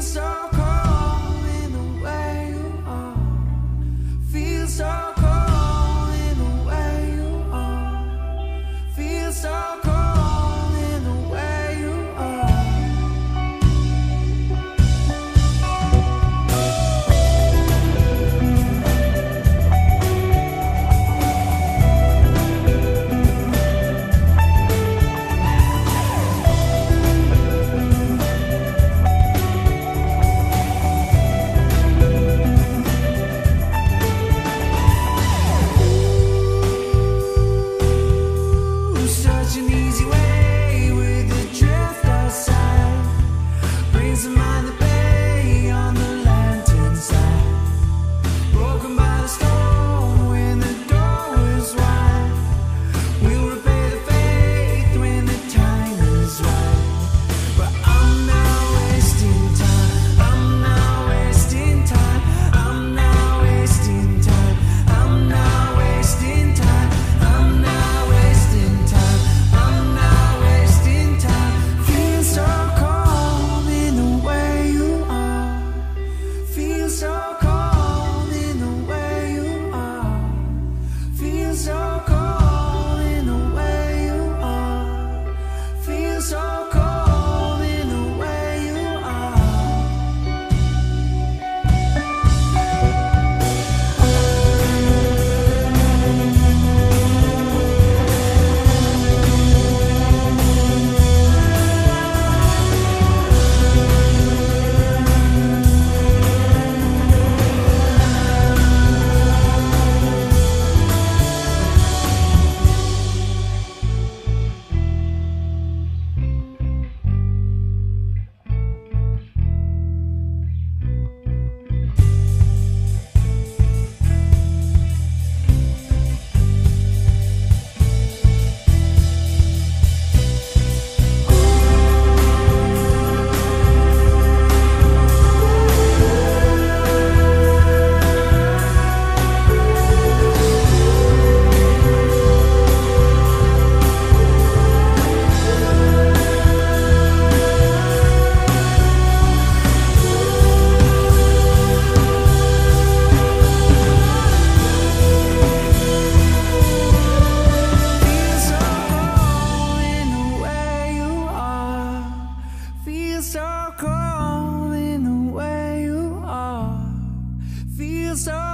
so so going the way you are. Feels so